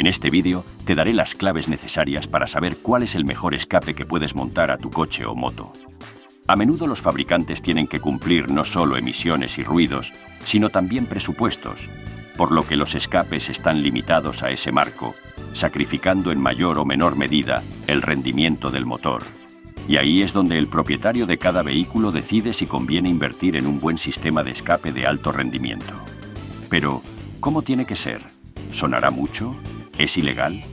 En este vídeo te daré las claves necesarias para saber cuál es el mejor escape que puedes montar a tu coche o moto. A menudo los fabricantes tienen que cumplir no solo emisiones y ruidos, sino también presupuestos, por lo que los escapes están limitados a ese marco, sacrificando en mayor o menor medida el rendimiento del motor. Y ahí es donde el propietario de cada vehículo decide si conviene invertir en un buen sistema de escape de alto rendimiento. Pero, ¿cómo tiene que ser? ¿Sonará mucho? ¿Es ilegal?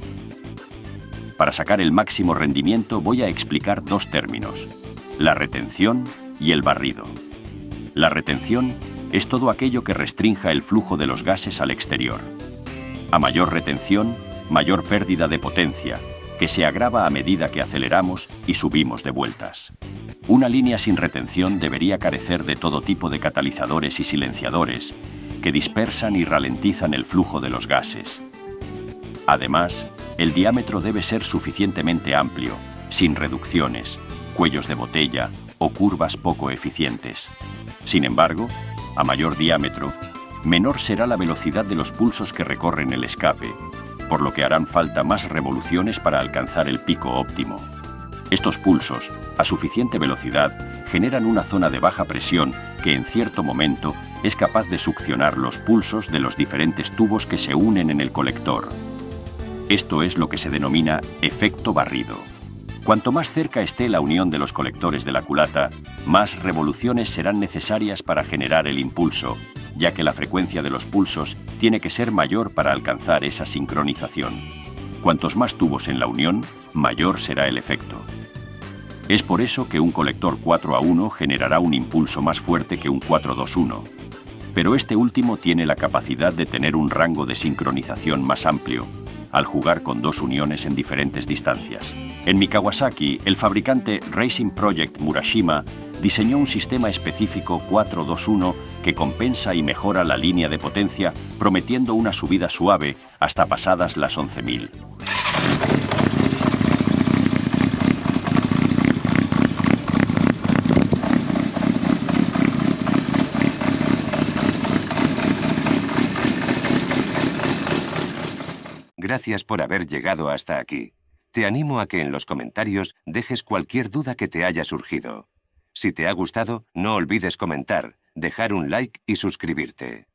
Para sacar el máximo rendimiento voy a explicar dos términos, la retención y el barrido. La retención es todo aquello que restrinja el flujo de los gases al exterior. A mayor retención, mayor pérdida de potencia, que se agrava a medida que aceleramos y subimos de vueltas. Una línea sin retención debería carecer de todo tipo de catalizadores y silenciadores que dispersan y ralentizan el flujo de los gases. Además, el diámetro debe ser suficientemente amplio, sin reducciones, cuellos de botella o curvas poco eficientes. Sin embargo, a mayor diámetro, menor será la velocidad de los pulsos que recorren el escape por lo que harán falta más revoluciones para alcanzar el pico óptimo. Estos pulsos, a suficiente velocidad, generan una zona de baja presión que en cierto momento es capaz de succionar los pulsos de los diferentes tubos que se unen en el colector. Esto es lo que se denomina efecto barrido. Cuanto más cerca esté la unión de los colectores de la culata, más revoluciones serán necesarias para generar el impulso, ya que la frecuencia de los pulsos tiene que ser mayor para alcanzar esa sincronización. Cuantos más tubos en la unión, mayor será el efecto. Es por eso que un colector 4 a 1 generará un impulso más fuerte que un 4-2-1, pero este último tiene la capacidad de tener un rango de sincronización más amplio, al jugar con dos uniones en diferentes distancias. En mi Kawasaki, el fabricante Racing Project Murashima diseñó un sistema específico 421 que compensa y mejora la línea de potencia, prometiendo una subida suave hasta pasadas las 11.000. Gracias por haber llegado hasta aquí. Te animo a que en los comentarios dejes cualquier duda que te haya surgido. Si te ha gustado, no olvides comentar, dejar un like y suscribirte.